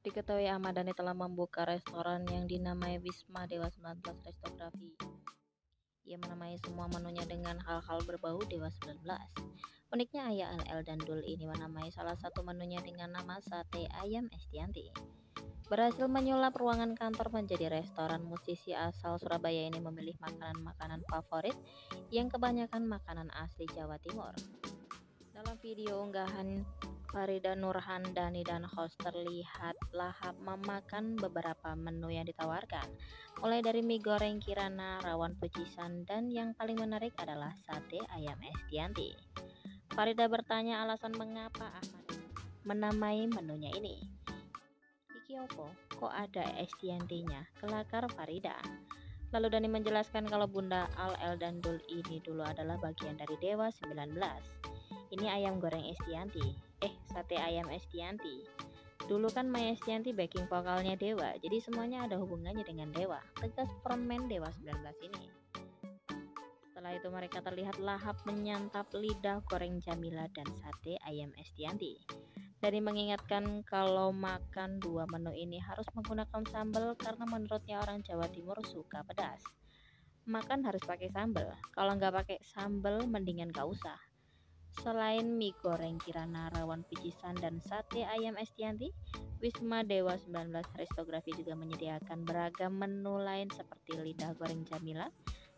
Diketahui Ahmad Dhani telah membuka restoran yang dinamai Wisma Dewa 19 Restografi. Ia menamai semua menunya dengan hal-hal berbau Dewa 19. Uniknya ayah LL dan Dul ini menamai salah satu menunya dengan nama sate ayam Estianti. Berhasil menyulap ruangan kantor menjadi restoran musisi asal Surabaya ini memilih makanan-makanan favorit yang kebanyakan makanan asli Jawa Timur. Dalam video unggahan Farida Nurhandani dan host terlihat lahap memakan beberapa menu yang ditawarkan, mulai dari mie goreng kirana, rawan pecisan, dan yang paling menarik adalah sate ayam Estianti. Farida bertanya alasan mengapa Ahmad menamai menunya ini. Iki opo, kok ada Estiantinya? Kelakar Farida. Lalu Dani menjelaskan kalau Bunda Al El dan Dul ini dulu adalah bagian dari Dewa 19. Ini ayam goreng Estianti. Eh, sate ayam Estianti. Dulu kan Maya Estianti backing vokalnya Dewa, jadi semuanya ada hubungannya dengan Dewa. Tegas permen Dewa 19 ini. Setelah itu mereka terlihat lahap menyantap lidah goreng Jamila dan sate ayam Estianti. Dari mengingatkan kalau makan dua menu ini harus menggunakan sambal karena menurutnya orang Jawa Timur suka pedas. Makan harus pakai sambal. Kalau nggak pakai sambal mendingan gak usah. Selain mie goreng kirana rawan picisan dan sate ayam Estianti, Wisma Dewa 19 Restografi juga menyediakan beragam menu lain seperti lidah goreng Jamila,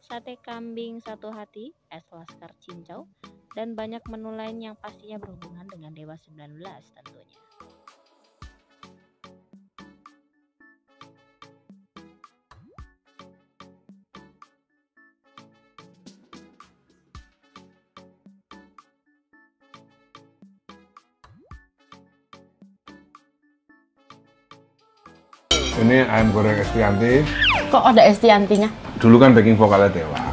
sate kambing satu hati, es laskar cincau, dan banyak menu lain yang pastinya berhubungan dengan Dewa 19 tentunya. Ini ayam goreng Estianti. Kok ada Estiantinya? Dulu kan backing vokalnya Dewa.